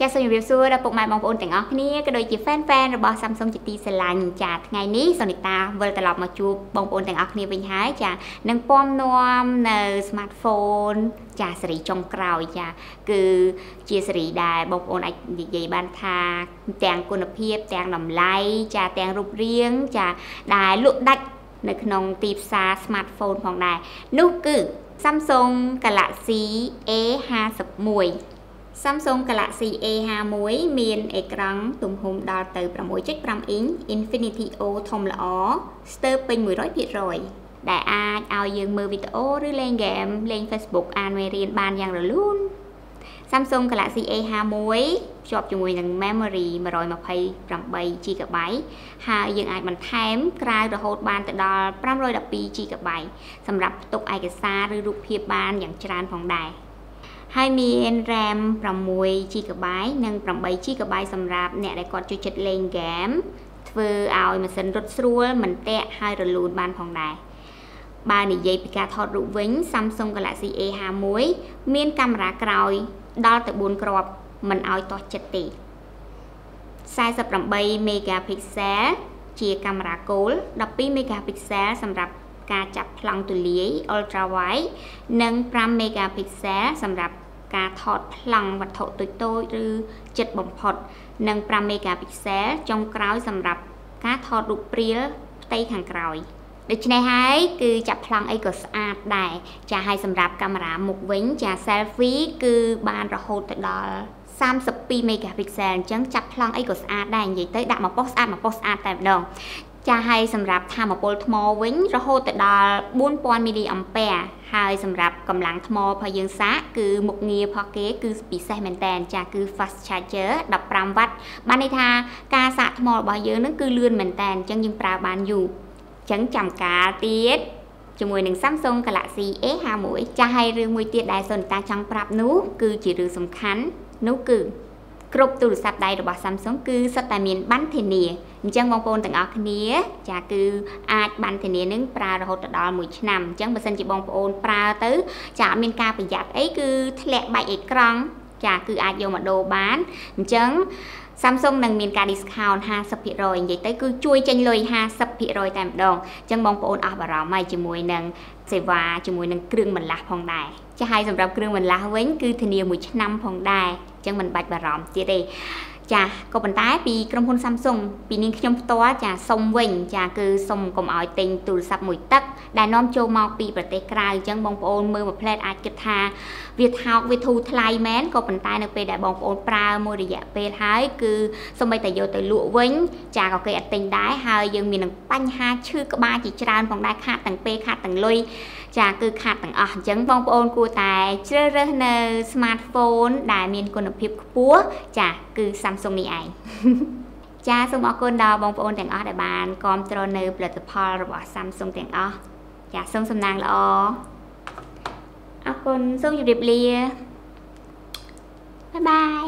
ចាសសូមជម្រាបសួរដល់ពុកម៉ែបងប្អូនទាំងអស់គ្នាក៏ដូចជា fan fan របស់ Samsung ជាទីស្រឡាញ់ចាថ្ងៃនេះសូនីតាវិលត្រឡប់មកជួបបងប្អូនទាំងអស់គ្នាវិញហើយចានឹងពំនាំនៅ smartphone ចាសេរីចុងក្រោយចាគឺជាសេរីដែលបងប្អូនអាចនិយាយបានថាទាំងគុណភាពទាំងតម្លៃចាទាំងរូបរាងចាដែលលក់ដាច់នៅក្នុងទីផ្សារ smartphone ផងដែរនោះគឺ Samsung Galaxy A51 Samsung Galaxy A51 មានអេក្រង់ទំហំដល់ទៅ6.5អ៊ីង Infinity O ធំល្អស្ទើរពេញ100%ដែលអាចឲ្យយើងមើលវីដេអូឬលេងហ្គេមលេង Facebook អានមេរៀនបានយ៉ាងរលូន Samsung Galaxy A51 ភ្ជាប់ជាមួយនឹង memory 128 GB ហើយយើងអាចបន្ថែមក្រៅរហូតបានទៅដល់ 512 GB សម្រាប់ផ្ទុកឯកសារឬរូបភាពបានយ៉ាងច្រើនផងដែរ ហើយមាន RAM 6 GB និង8 GB សម្រាប់អ្នកដែលគាត់ចូលចិត្តលេងហ្គេមធ្វើឲ្យម៉ាស៊ីនរត់ស្រួលមិនតាក់ហើយរលូនបានផងដែរបើនិយាយពីការថតរូបវិញ Samsung Galaxy A51 មានកាមេរ៉ាក្រោយដល់ទៅ4គ្រាប់មិនឲ្យទាស់ចិត្តទេ48 megapixel ជាកាមេរ៉ាគោល12 megapixel សម្រាប់ការចាប់ប្លង់ទូលាយ ultra wide និង5 megapixel សម្រាប់ ការថតប្លង់វត្ថុតូចតូចឬចិត្តបំផុត និង5 megapixel ចុងក្រោយសម្រាប់ការថតរូបព្រាលផ្ទៃខាងក្រោយដូច្នេះហើយគឺចាប់ប្លង់អីក៏ស្អាតដែរចាហើយសម្រាប់កាមេរ៉ាមុខវិញចា selfie គឺបានរហូតទៅដល់32 megapixel អញ្ចឹងចាប់ប្លង់អីក៏ស្អាតដែរនិយាយទៅដាក់មកប៉ុស្អាតមកប៉ុស្អាតតែម្ដង ចាហើយសម្រាប់ធម្មពលថ្មវិញរហូតទៅដល់4000មីលីអំពែហើយសម្រាប់កម្លាំងថ្មរបស់យើងសាកគឺមុខងាររបស់គេគឺពិសេសមែនតើចាគឺ fast charger 15វ៉ាត់បានន័យថាការសាកថ្មរបស់យើងនឹងគឺលឿនមែនតើអញ្ចឹងយើងប្រើបានយូរអញ្ចឹងចាំកាលទៀតជាមួយនឹង Samsung Galaxy A51 ចាស់ហើយរឿងមួយទៀតដែលសូនតាចង់ប្រាប់នោះគឺជារឿងសំខាន់នោះគឺ គ្រប់ទូរស័ព្ទដៃរបស់ Samsung គឺសុទ្ធតែមានប័ណ្ណធានាអញ្ចឹងបងប្អូនទាំងអស់គ្នាចាគឺអាចប័ណ្ណធានានឹងប្រើរហូតដល់1ឆ្នាំអញ្ចឹងបើសិនជាបងប្អូនប្រើទៅចាអត់មានការប្រយ័ត្នអីគឺធ្លាក់បែកអេក្រង់ចាគឺអាចយកមកដូរបានអញ្ចឹង Samsung នឹងមានការ discount 50%និយាយទៅគឺជួយចេញលុយ50%តែម្ដងអញ្ចឹងបងប្អូនអស់បារម្ភហើយជាមួយនឹងសេវាជាមួយនឹងគ្រឿងបន្លាស់ផងដែរចាហើយសម្រាប់គ្រឿងបន្លាស់វិញគឺធានា1ឆ្នាំផងដែរអញ្ចឹងមិនបាច់បារម្ភទៀតទេ ចាក៏ប៉ុន្តែពីក្រុមហ៊ុន Samsung ពីនាងខ្ញុំផ្ទាល់ចាសុំវិញ ចាគឺសុំកុំឲ្យទិញទូរស័ព្ទមួយទឹកដែលនាំចូលមកពីប្រទេសក្រៅអញ្ចឹងបងប្អូនមើលមួយផ្លែតអាចគិតថាវាថោកវាធូរថ្លៃមែនក៏ប៉ុន្តែនៅពេលដែលបងប្អូនប្រើមួយរយៈពេលហើយគឺសូម្បីតែយកទៅលក់វិញ ចាក៏គេអត់ទិញដែរហើយយើងមាននឹងបញ្ហាឈឺក្បាលជាច្រើនផងដែរខាតទាំងពេលខាតទាំងលុយចាគឺខាតទាំងអស់អញ្ចឹងបងប្អូនគួរតែជ្រើសរើសនៅ smartphone ដែលមានគុណភាពខ្ពស់ចាគឺ Samsung នេះឯងចាសូមអរគុណដល់បងប្អូនទាំងអស់ដែលបានគាំទ្រនៅផលិតផលរបស់ Samsung ទាំងអស់ចាសូមសំណាងល្អអរគុណសូមជម្រាបលាបាយបាយ